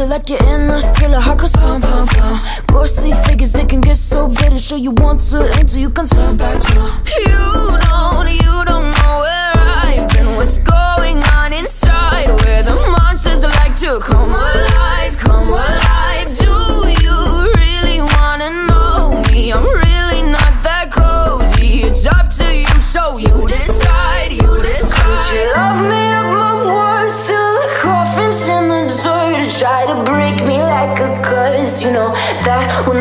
it like you're in a thriller. Heart goes pum pum pum. Ghostly figures they can get so bitter. Sure you want to enter, you can turn back. You, you don't, you don't know where I've been. What's going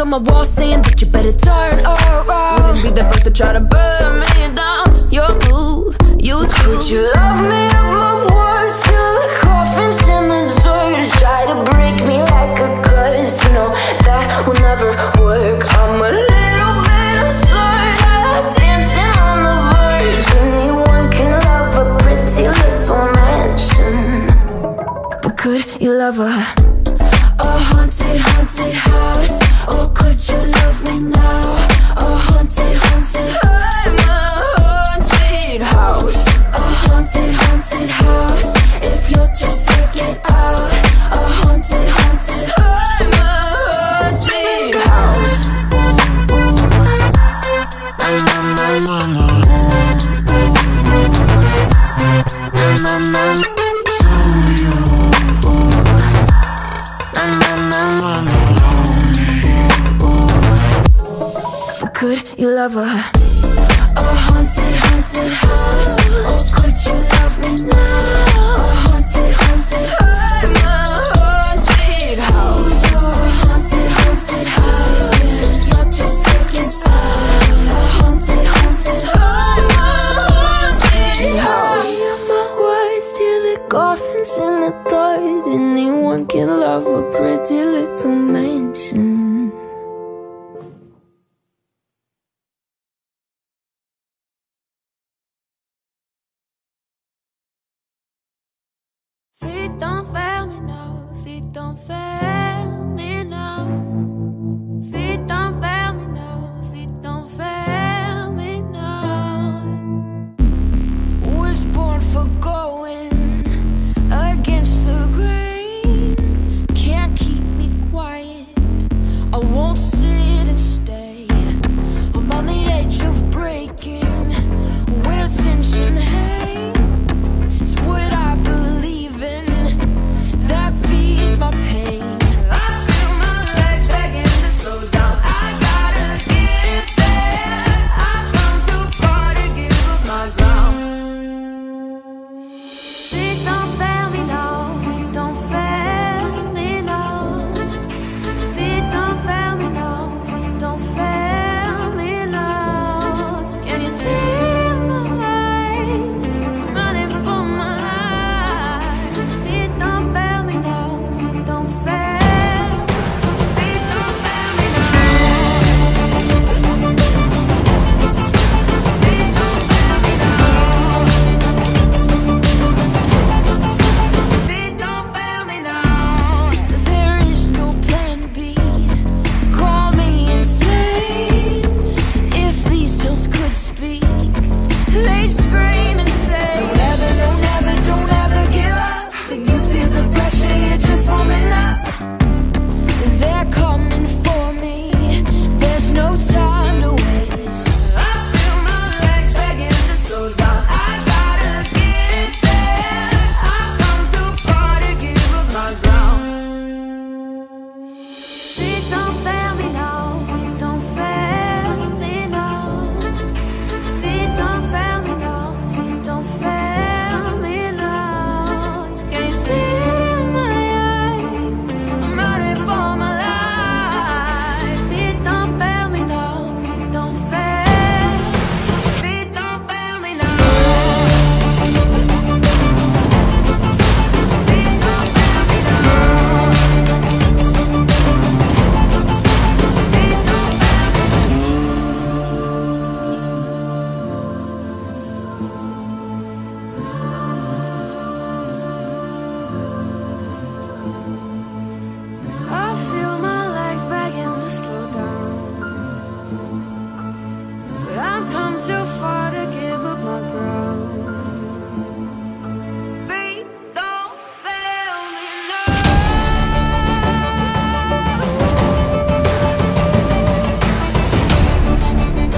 on my wall saying that you better turn around. Wouldn't be the first to try to burn me down. Your move, you do. Would you love me up my words till the coffin's in the dirt? Try to break me like a curse. You know that will never work. I'm a little bit absurd. I like dancing on the verge. Anyone can love a pretty little mansion. But could you love a a haunted, haunted house? Or could you love me now? A haunted, haunted I'm a haunted house. A haunted, haunted house. If get out. A haunted, haunted I'm a haunted house could you love a a haunted, haunted house? Or could you love me now? A haunted, haunted I'm a haunted house. A haunted, haunted house. If you're get. A haunted, haunted house. Words till the coffin's in the third. Anyone can love a pretty little mansion. Feet don't fail me